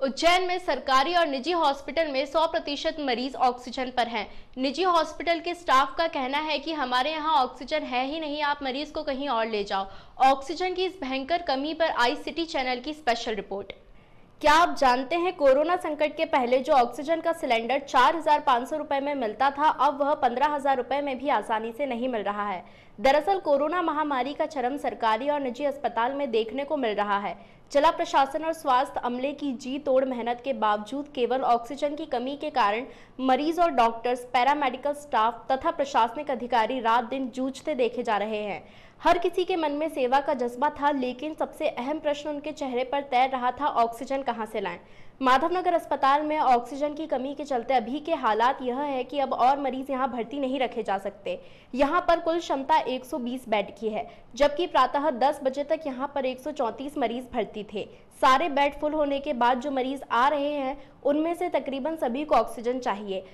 उज्जैन में सरकारी और निजी हॉस्पिटल में 100 प्रतिशत मरीज़ ऑक्सीजन पर हैं। निजी हॉस्पिटल के स्टाफ का कहना है कि हमारे यहाँ ऑक्सीजन है ही नहीं, आप मरीज़ को कहीं और ले जाओ। ऑक्सीजन की इस भयंकर कमी पर आई सिटी चैनल की स्पेशल रिपोर्ट। क्या आप जानते हैं, कोरोना संकट के पहले जो ऑक्सीजन का सिलेंडर चार हज़ार सौ में मिलता था, अब वह पंद्रह हज़ार में भी आसानी से नहीं मिल रहा है। दरअसल कोरोना महामारी का चरम सरकारी और निजी अस्पताल में देखने को मिल रहा है। जिला प्रशासन और स्वास्थ्य अमले की जी तोड़ मेहनत के बावजूद केवल ऑक्सीजन की कमी के कारण मरीज़ और डॉक्टर्स, पैरामेडिकल स्टाफ तथा प्रशासनिक अधिकारी रात दिन जूझते देखे जा रहे हैं। हर किसी के मन में सेवा का जज्बा था, लेकिन सबसे अहम प्रश्न उनके चेहरे पर तैर रहा था, ऑक्सीजन कहाँ से लाएँ? माधवनगर अस्पताल में ऑक्सीजन की कमी के चलते अभी के हालात यह है कि अब और मरीज़ यहाँ भर्ती नहीं रखे जा सकते। यहाँ पर कुल क्षमता 120 बेड की है, जबकि प्रातः 10 बजे तक यहाँ पर 134 मरीज़ भर्ती थे। सारे बेड फुल होने के बाद जो मरीज़ आ रहे हैं, उनमें से तकरीबन सभी को ऑक्सीजन चाहिए।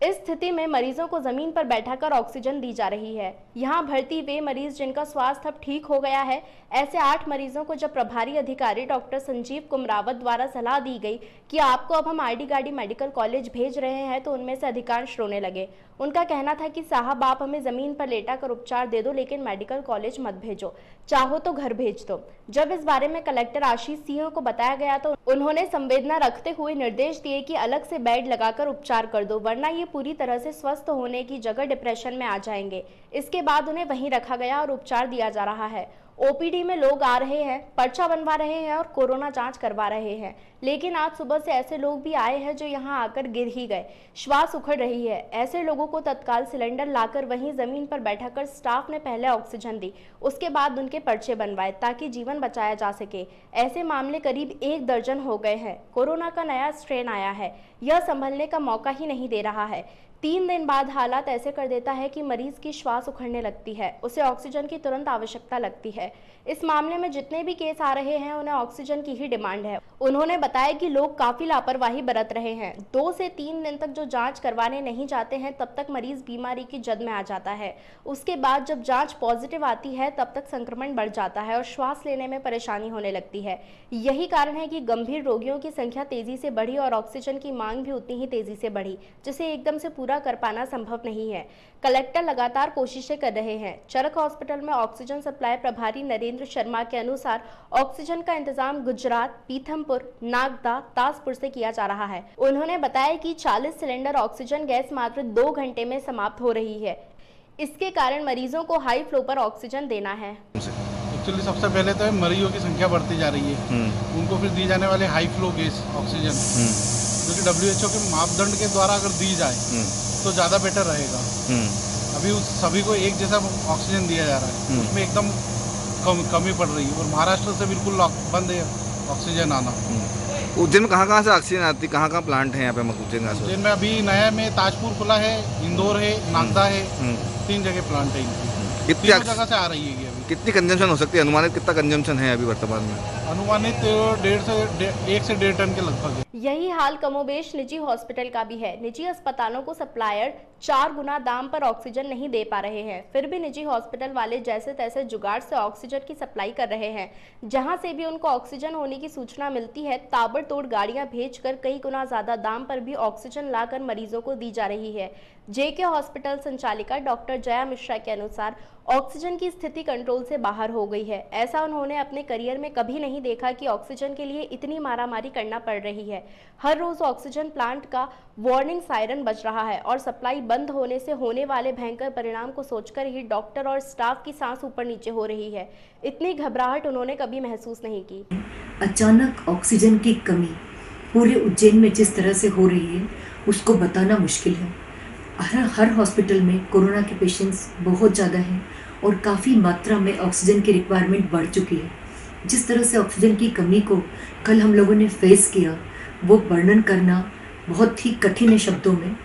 इस स्थिति में मरीजों को ज़मीन पर बैठाकर ऑक्सीजन दी जा रही है। यहाँ भर्ती वे मरीज़ जिनका स्वास्थ्य अब ठीक हो गया है, ऐसे आठ मरीजों को जब प्रभारी अधिकारी डॉक्टर संजीव कुमरावत द्वारा सलाह दी गई कि आपको अब हम आईडी गाड़ी मेडिकल कॉलेज भेज रहे हैं तो उनमें से अधिकांश रोने लगे। उनका कहना था कि, साहब, आप हमें ज़मीन पर लेटा कर उपचार दे दो, लेकिन मेडिकल कॉलेज मत भेजो। चाहो तो घर भेज दो। जब इस बारे में कलेक्टर आशीष सिंह को बताया गया तो उन्होंने संवेदना रखते हुए निर्देश दिए कि अलग से बेड लगाकर उपचार कर दो, वरना ये पूरी तरह से स्वस्थ होने की जगह डिप्रेशन में आ जाएँगे। इसके बाद उन्हें वहीं रखा गया और उपचार दिया जा रहा है। ओपीडी में लोग आ रहे हैं, पर्चा बनवा रहे हैं और कोरोना जाँच करवा रहे हैं। लेकिन आज सुबह से ऐसे लोग भी आए हैं जो यहाँ आकर गिर ही गए। श्वास उखड़ रही है। ऐसे लोगों को तत्काल सिलेंडर लाकर वहीं ज़मीन पर बैठाकर स्टाफ ने पहले ऑक्सीजन दी, उसके बाद उनके पर्चे बनवाए ताकि जीवन बचाया जा सके। ऐसे मामले करीब एक दर्जन हो गए हैं। कोरोना का नया स्ट्रेन आया है। यह संभलने का मौका ही नहीं दे रहा है। तीन दिन बाद हालात ऐसे कर देता है कि मरीज़ की श्वास उखड़ने लगती है। उसे ऑक्सीजन की तुरंत आवश्यकता लगती है। इस मामले में जितने भी केस आ रहे हैं, उन्हें ऑक्सीजन की ही डिमांड है। उन्होंने बताया कि लोग काफ़ी लापरवाही बरत रहे हैं। दो से तीन दिन तक जो जाँच करवाने नहीं जाते हैं, तब तक मरीज़ बीमारी की जद में आ जाता है। उसके बाद जब जाँच पॉजिटिव आती है, तब तक संक्रमण बढ़ जाता है और श्वास लेने में परेशानी होने लगती है। यही कारण है कि गंभीर रोगियों की संख्या तेज़ी से बढ़ी और ऑक्सीजन की मांग भी उतनी ही तेज़ी से बढ़ी, जिसे एकदम से पूरा कर पाना संभव नहीं है। कलेक्टर लगातार कोशिशें कर रहे हैं। चरक हॉस्पिटल में ऑक्सीजन सप्लाई प्रभारी नरेंद्र शर्मा के अनुसार ऑक्सीजन का इंतज़ाम गुजरात पीथमपुर नागदा ताजपुर से किया जा रहा है। उन्होंने बताया कि 40 सिलेंडर ऑक्सीजन गैस मात्र दो घंटे में समाप्त हो रही है। इसके कारण मरीजों को हाई फ्लो पर ऑक्सीजन देना है। एक्चुअली सबसे पहले तो मरीजों की संख्या बढ़ती जा रही है। हम्म। उनको फिर दी जाने वाले हाई फ्लो गैस ऑक्सीजन। जो कि डब्ल्यू के मापदंड के द्वारा अगर दी जाए हम्म। तो ज़्यादा बेटर रहेगा। हम्म। अभी उस सभी को एक जैसा ऑक्सीजन दिया जा रहा है। हम्म। उसमें एकदम कम कमी पड़ रही है और महाराष्ट्र से बिल्कुल बंद है ऑक्सीजन आना। उज्जैन में कहाँ कहाँ से ऑक्सीजन आती है कहाँ कहाँ प्लांट है यहाँ पे उज्जैन का? उज्जैन में अभी नया में ताजपुर खुला है इंदौर है नागदा है तीन जगह प्लांट है इनकी। कितनी जगह से आ रही है कितनी कंजम्पशन हो सकती है? अनुमानित कितना कंजम्पशन है अभी वर्तमान में? अनुमानित डेढ़ से एक से डेढ़ टन के लगभग यही हाल कमोबेश निजी हॉस्पिटल का भी है। निजी अस्पतालों को सप्लायर चार गुना दाम पर ऑक्सीजन नहीं दे पा रहे हैं। फिर भी निजी हॉस्पिटल वाले जैसे तैसे जुगाड़ से ऑक्सीजन की सप्लाई कर रहे हैं। जहाँ से भी उनको ऑक्सीजन होने की सूचना मिलती है ताबड़तोड़ गाड़ियाँ भेजकर कई गुना ज़्यादा दाम पर भी ऑक्सीजन लाकर मरीजों को दी जा रही है। जेके हॉस्पिटल संचालिका डॉक्टर जया मिश्रा के अनुसार ऑक्सीजन की स्थिति कंट्रोल से बाहर हो गई है। ऐसा उन्होंने अपने करियर में कभी नहीं देखा कि ऑक्सीजन के लिए इतनी मारामारी करना पड़ रही है। हर रोज ऑक्सीजन प्लांट का वार्निंग सायरन बज रहा है और सप्लाई बंद होने से होने वाले भयंकर परिणाम को सोचकर ही डॉक्टर और स्टाफ की सांस ऊपर नीचे हो रही है। इतनी घबराहट उन्होंने कभी महसूस नहीं की। अचानक ऑक्सीजन की कमी पूरे उज्जैन में जिस तरह से हो रही है, उसको बताना मुश्किल है। हर हर हॉस्पिटल में कोरोना के पेशेंट्स बहुत ज़्यादा हैं और काफ़ी मात्रा में ऑक्सीजन की रिक्वायरमेंट बढ़ चुकी है। जिस तरह से ऑक्सीजन की कमी को कल हम लोगों ने फेस किया, वो वर्णन करना बहुत ही कठिन है शब्दों में।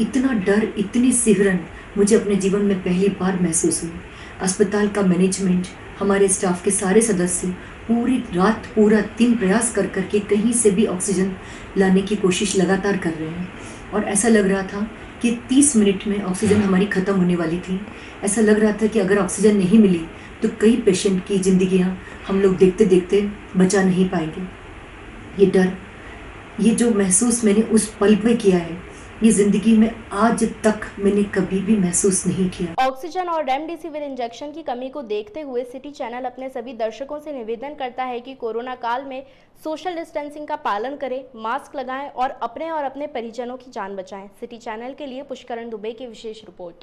इतना डर, इतनी सिहरन मुझे अपने जीवन में पहली बार महसूस हुई। अस्पताल का मैनेजमेंट हमारे स्टाफ के सारे सदस्य पूरी रात, पूरा दिन प्रयास कर करके कहीं से भी ऑक्सीजन लाने की कोशिश लगातार कर रहे हैं। और ऐसा लग रहा था कि 30 मिनट में ऑक्सीजन हमारी ख़त्म होने वाली थी। ऐसा लग रहा था कि अगर ऑक्सीजन नहीं मिली तो कई पेशेंट की ज़िंदगियाँ हम लोग देखते देखते बचा नहीं पाएँगे। ये डर ये जो महसूस मैंने उस पल में किया है ये ज़िंदगी में आज तक मैंने कभी भी महसूस नहीं किया। ऑक्सीजन और रेमडेसिविर इंजेक्शन की कमी को देखते हुए सिटी चैनल अपने सभी दर्शकों से निवेदन करता है कि कोरोना काल में सोशल डिस्टेंसिंग का पालन करें, मास्क लगाएँ और अपने और अपने परिजनों की जान बचाएँ। सिटी चैनल के लिए पुष्करण दुबे की विशेष रिपोर्ट।